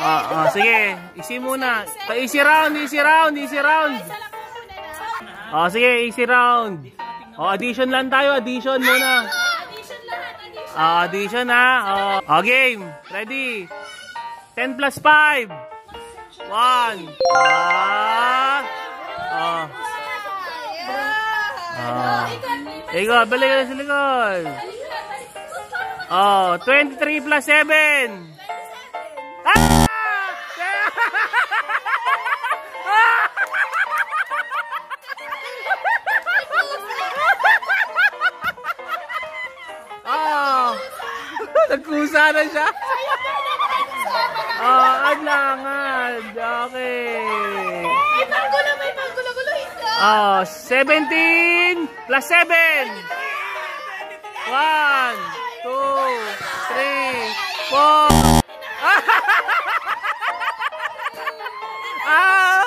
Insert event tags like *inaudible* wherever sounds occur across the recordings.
Ah, ah, sige. Easy muna. Pa easy round, easy round, easy round. Oh, sige, easy round. Oh, addition lang tayo, addition muna. Ah, addition ha. Oh, oh game. Ready. 10 plus 5. 1. Ah. Oh. Ah. Ikaw, balik ka sa likod. Oh, 23 plus 7. Nagkusa na siya. *laughs* Ah, adlangan. Okay. May panggulo, may panggulo-gulo. Ito. Ah, 17 plus 7. 1, 2, 3, 4. Ah!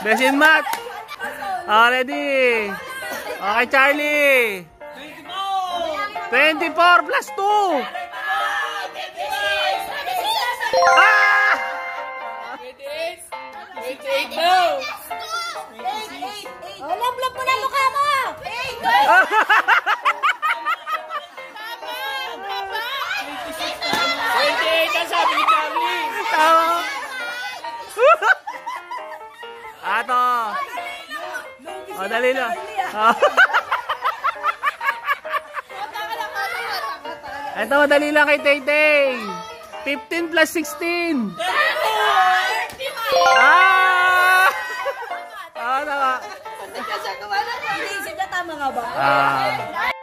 Best in math. Ah, ready. Okay, Charlie. 24 plus 2. Ah! Oh, lablab mo na mukha mo! Ato. O, dali. Ah. Ito, madali lang kay Tay 15 plus 16. Ah! *laughs* Ah, tama. Hindi, tama nga ba? Ah.